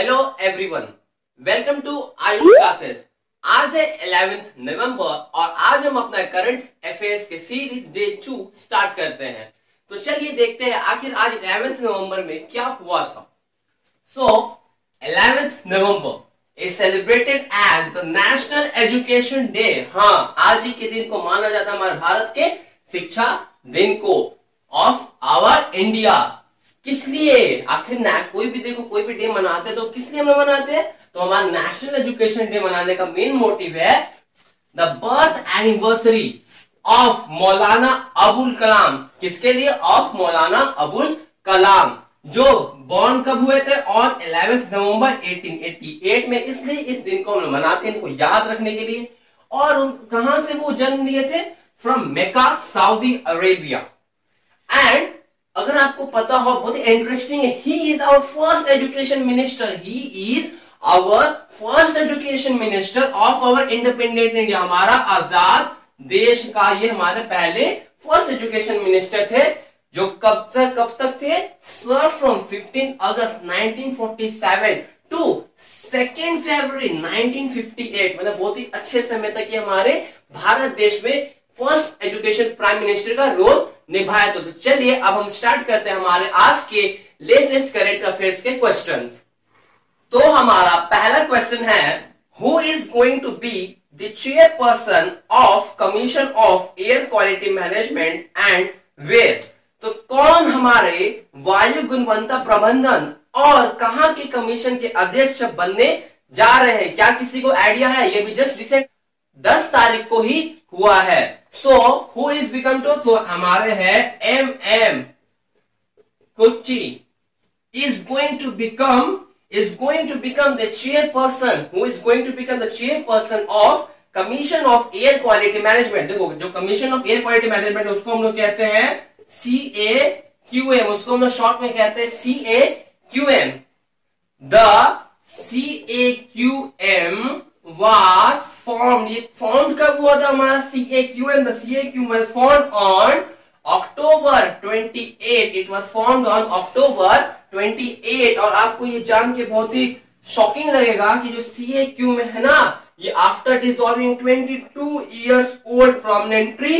Hello everyone welcome to Ayush classes आज है 11th नवंबर और आज हम अपना करंट अफेयर्स के सीरीज़ डे टू स्टार्ट करते हैं। तो चलिए देखते हैं आखिर आज 11th नवंबर में क्या हुआ था। So eleventh 11th November is celebrated as the National Education Day हाँ आज ही के दिन को माना जाता है हमारे भारत के शिक्षा दिन को ऑफ़ आवर इंडिया किस लिए? आखिर ना, कोई भी देखो, कोई भी डे मनाते तो किस लिए हम मनाते हैं? तो हमारा नेशनल एजुकेशन डे मनाने का मेन मोटिव है the birth anniversary of Maulana Abul Kalam. किसके लिए? ऑफ़ मौलाना अबुल कलाम, जो बॉर्न कब हुए थे? ऑन 11 नवंबर 1888 में। इसलिए इस दिन को हम मनाते हैं, इनको याद रखने के लिए। और कहाँ से वो जन्म लिए थे? From Mecca Saudi Arabia and अगर आपको पता हो, बहुत इंटरेस्टिंग है। He is our first education minister he is our first education minister of our independent India हमारा आज़ाद देश का ये हमारे पहले फ़र्स्ट एजुकेशन मिनिस्टर थे, जो कब तक कब तक थे? Sir from 15 August 1947 to second February 1958 मतलब बहुत ही अच्छे समय तक ये हमारे भारत देश में फ़र्स्ट एजुकेशन प्राइम मिनिस्टर का रोल निभाया तो, तो चलिए अब हम स्टार्ट करते हैं हमारे आज के लेटेस्ट करेंट अफेयर्स के क्वेश्चन तो हमारा पहला क्वेश्चन है who is going to be the chairperson of commission of air quality management and where तो कौन हमारे वायु गुणवत्ता प्रबंधन और कहा के कमीशन के अध्यक्ष बनने जा रहे हैं? क्या किसी को आइडिया है? ये भी जस्ट रिसेंट दस तारीख को ही हुआ है। So who is become to तो हमारे है M M Kutty. Is going to become is going to become the chairperson who is going to become the chairperson of commission of air quality management देखो, जो commission of air quality management उसको हम लोग कहते हैं C A Q M उसको हम लोग शॉर्ट में कहते हैं C A Q M the C A Q M was formed, ये formed कब हुआ था हमारा? CAQM the CAQM was formed on October 28 it was formed on October 28 और आपको ये जान के बहुत ही शॉकिंग लगेगा कि जो CAQ में है ना, ये after dissolving 22 years old prominent tree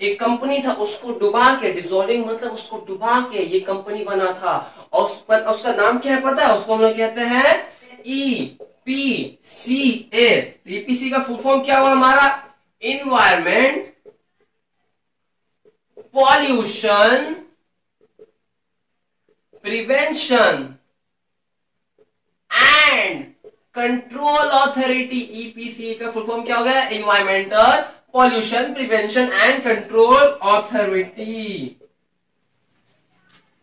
एक कंपनी था, उसको डुबा के डिजोल्विंग मतलब उसको डुबा के ये कंपनी बना था। और उस उसका नाम क्या है पता है? उसको हम लोग कहते हैं E P C A EPC का फुल फॉर्म क्या हुआ हमारा? Environment pollution prevention and control authority EPC का फुल फॉर्म क्या हो गया? Environmental pollution prevention and control authority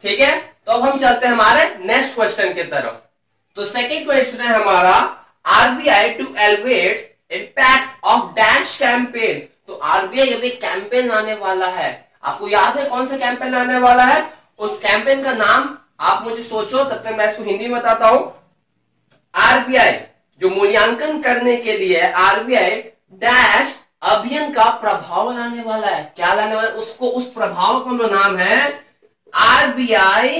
ठीक है? तो अब हम चलते हैं हमारे नेक्स्ट क्वेश्चन की तरफ़। तो सेकेंड क्वेश्चन है हमारा RBI to elevate impact of dash campaign तो आरबीआई अभी कैंपेन लाने वाला है, आपको याद है कौन सा कैंपेन लाने वाला है? उस कैंपेन का नाम आप मुझे सोचो, तब तक मैं इसको हिंदी में बताता हूँ। आरबीआई जो मूल्यांकन करने के लिए आरबीआई डैश अभियान का प्रभाव लाने वाला है। क्या लाने वाला है? उसको, उस प्रभाव का नाम है आरबीआई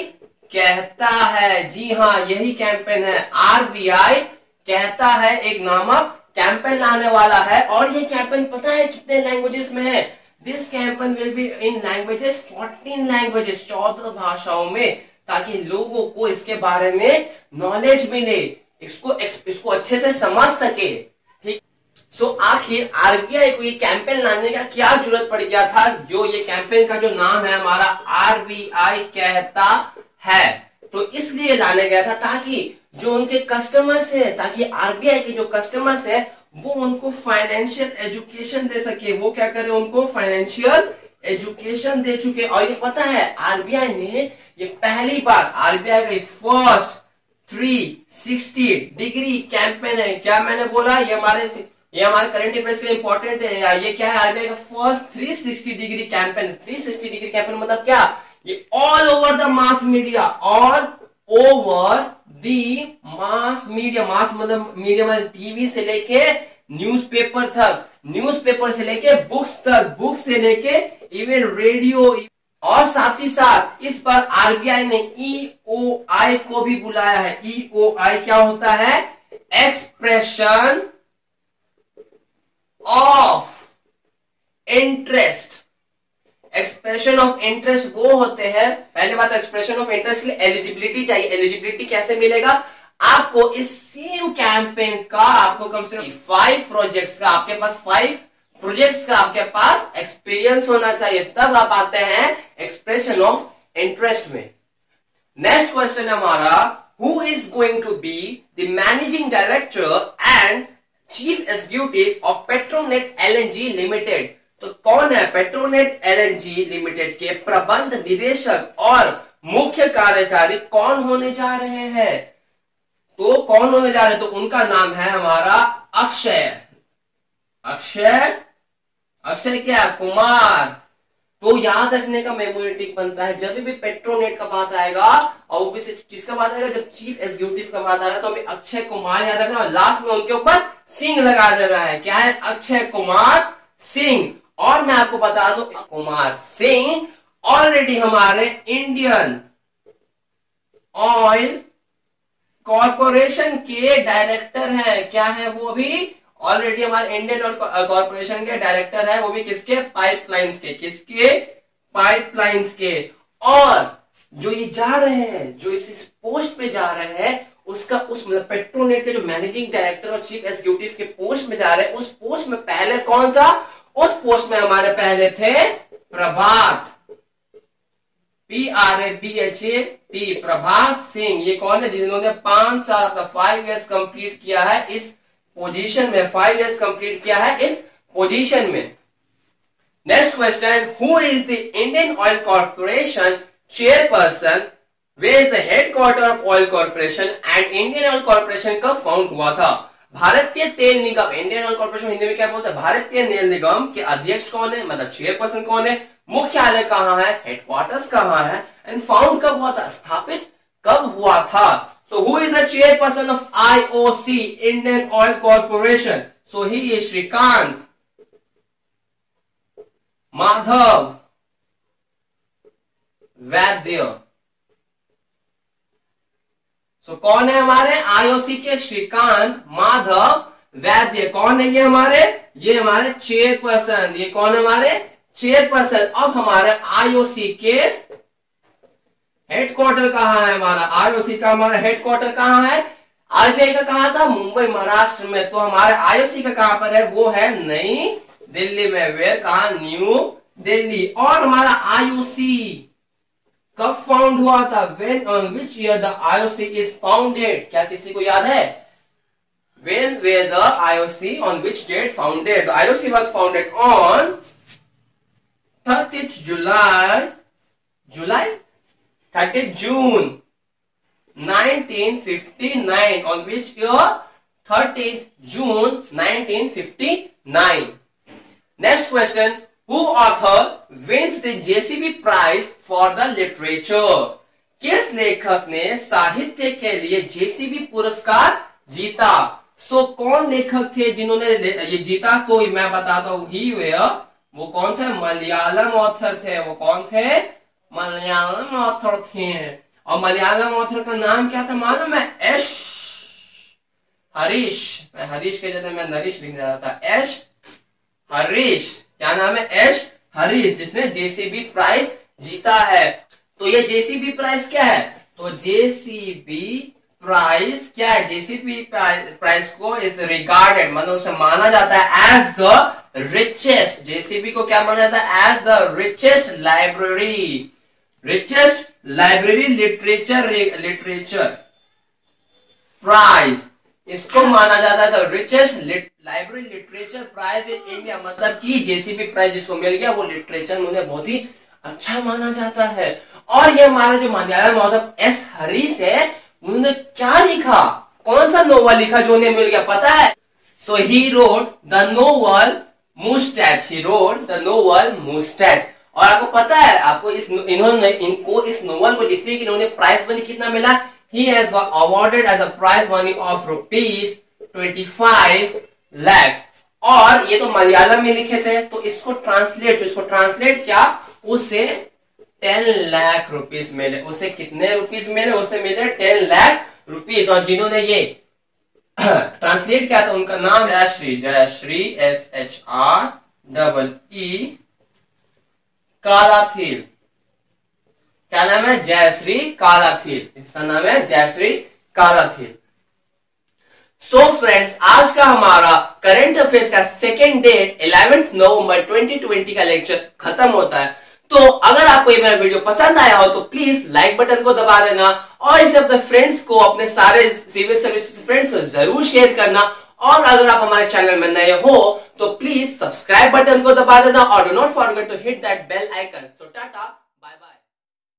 कहता है जी हाँ यही कैंपेन है। आरबीआई कहता है एक नामक कैंपेन लाने वाला है। और ये कैंपेन पता है कितने लैंग्वेजेस में है? This campaign will be in languages 14 languages चौदह भाषाओं में ताकि लोगों को इसके बारे में नॉलेज मिले इसको इसको अच्छे से समझ सके। ठीक? सो so, आखिर आरबीआई को ये कैंपेन लाने का क्या ज़रूरत पड़ गया था? जो ये कैंपेन का जो नाम है हमारा आरबीआई कहता है। तो इसलिए लाने गया था ताकि जो उनके कस्टमर्स है, ताकि आरबीआई के जो कस्टमर्स है, वो उनको फाइनेंशियल एजुकेशन दे सके। वो क्या करे, उनको फाइनेंशियल एजुकेशन दे चुके। और ये पता है आरबीआई ने ये पहली बार आरबीआई का first three sixty degree campaign है। क्या मैंने बोला, ये हमारे ये हमारे करंट अफेयर्स के लिए इंपॉर्टेंट है। ये क्या है आरबीआई का first 360 degree campaign 360 degree campaign मतलब क्या? ये all over the mass media all over the mass media mass मतलब मीडिया मतलब टीवी से लेके न्यूज़पेपर तक न्यूज़पेपर से लेके बुक्स तक बुक्स से लेके इवन रेडियो और साथ ही साथ इस पर आरबीआई ने ईओआई e को भी बुलाया है। ईओआई e क्या होता है? Expression of interest expression of interest वो होते हैं। पहले बात एक्सप्रेशन ऑफ़ इंटरेस्ट के लिए एलिजिबिलिटी चाहिए। एलिजिबिलिटी कैसे मिलेगा? आपको इस सेम कैंपेन का, आपको कम से कम फाइव प्रोजेक्ट्स का, आपके पास फाइव प्रोजेक्ट्स का आपके पास एक्सपीरियंस होना चाहिए। तब आप आते हैं एक्सप्रेशन ऑफ़ इंटरेस्ट में। नेक्स्ट क्वेश्चन हमारा who is going to be the managing director and chief executive of Petronet LNG limited तो कौन है पेट्रोनेट एलएनजी लिमिटेड के प्रबंध निदेशक और मुख्य कार्यकारी कौन होने जा रहे हैं? तो कौन होने जा रहे हैं? तो उनका नाम है हमारा अक्षय। अक्षय? अक्षय क्या? कुमार। तो याद रखने का मेमोरिटिक बनता है। जब भी पेट्रोनेट का बात आएगा, और वो किसका बात आएगा? जब चीफ एग्जीक्यूटिव का बात आएगा तो हमें अक्षय कुमार याद रखना। लास्ट में उनके ऊपर सिंह लगा दे रहा है। क्या है? अक्षय कुमार सिंह। और मैं आपको बता दू, कुमार सिंह ऑलरेडी हमारे इंडियन ऑयल कॉरपोरेशन के डायरेक्टर हैं। क्या है वो भी? ऑलरेडी हमारे इंडियन ऑयल कॉरपोरेशन के डायरेक्टर है। वो भी किसके? पाइपलाइंस के। किसके? पाइपलाइंस के। और जो ये जा रहे हैं, जो इस पोस्ट पे जा रहे हैं, उसका उस मतलब पेट्रोनेट के जो मैनेजिंग डायरेक्टर और चीफ एग्जीक्यूटिव के पोस्ट में जा रहे हैं, उस पोस्ट में पहले कौन था? उस पोस्ट में हमारे पहले थे Prabhat. P R A B H A T Prabhat Singh. ये कौन है जिन्होंने पाँच साल अपना फाइव ईयर्स कंप्लीट किया है इस पोजीशन में? फाइव ईयर्स कंप्लीट किया है इस पोजीशन में। Next question who is the Indian oil corporation chairperson where is the headquarter of oil corporation and Indian oil corporation कब फाउंड हुआ था? भारतीय तेल निगम इंडियन ऑयल कॉर्पोरेशन हिंदी में क्या बोलते हैं? भारतीय तेल निगम के अध्यक्ष कौन है? मतलब चेयरपर्सन कौन है? मुख्यालय कहाँ है? हेडक्वार्टर्स कहाँ है? एंड फाउंड कब हुआ था? स्थापित कब हुआ था? So who is the chairperson of IOC Indian oil corporation so he is Shrikant Madhav Vaidya तो कौन है हमारे? आईओसी के श्रीकांत, माधव, वैद्य। कौन है ये हमारे? ये हमारे चेयरपर्सन। ये कौन है हमारे? चेयरपर्सन। अब हमारे आईओसी के हेडक्वार्टर कहाँ है हमारा? आईओसी का हमारा हेडक्वार्टर कहाँ है? आरबीआई का कहा था? मुंबई, महाराष्ट्र में। तो हमारे आईओसी का कहाँ पर है? वो है नई दिल्ली में। वेयर? कहा? न्यू दिल्ली। और हमारा आईओसी कब फाउंड हुआ था? When on which year the IOC is founded क्या किसी को याद है? When were the IOC on which date founded the IOC was founded on thirty July July thirty June 1959 on which year? 13th June 1959 next question. Who author wins the JCB prize for the literature किस लेखक ने साहित्य के लिए JCB पुरस्कार जीता? सो so, कौन लेखक थे जिन्होंने ये जीता? तो मैं बताता हूँ ही वे वो कौन थे? मलयालम ऑथर थे। वो कौन थे? मलयालम ऑथर थे। और मलयालम ऑथर का नाम क्या था मालूम है? एश हरीश। मैं हरीश के जगह मैं नरीश लिख रहा था। एश हरीश। क्या नाम है? एश हरीश जिसने जेसीबी प्राइज जीता है। तो ये जेसीबी प्राइस क्या है? तो जेसीबी प्राइस क्या है? जेसीबी प्राइस को इज़ रिगार्डेड मतलब उसे माना जाता है एज द रिचेस्ट जेसीबी को क्या माना जाता है? As the richest library richest library literature literature prize इसको माना जाता है the richest library literature prize in India मतलब कि जेसीबी प्राइज जिसको मिल गया, वो लिटरेचर में बहुत ही अच्छा माना जाता है। और ये हमारा जो मलयालम महोदय एस हरीश है, उन्होंने क्या लिखा? कौन सा नोवल लिखा जो उन्हें मिल गया? पता है? तो he wrote the novel Moustache he wrote the novel Moustache और आपको पता है, आपको इस, इन्होंने, इनको इस नोवल को लिखने के इन्होंने प्राइस मनी कितना मिला? He has awarded as a prize money of rupees twenty five lakh और ये तो मलयालम में लिखे थे तो इसको ट्रांसलेट जो इसको ट्रांसलेट क्या? उसे टेन लाख रुपीज़ मिले। उसे कितने रुपीज़ मिले? उसे मिले टेन लाख रुपीज़ और जिन्होंने ये ट्रांसलेट किया था, उनका नाम Jayashree Jayashree S H R double E Kalathil क्या नाम है? जयश्री कालाथील इसका नाम है Jayashree Kalathil so so friends आज का हमारा करंट अफेयर्स का सेकेंड डेट इलेवेंथ नवंबर 2020 का लेक्चर खत्म होता है। तो अगर आपको ये मेरा वीडियो पसंद आया हो तो प्लीज़ लाइक बटन को दबा देना और इसे अपने फ्रेंड्स को, अपने सारे सिविल सर्विस फ्रेंड्स को ज़रूर शेयर करना। और अगर आप हमारे चैनल में नए हो तो प्लीज़ सब्सक्राइब बटन को दबा देना और do not forget to hit that bell icon so tata.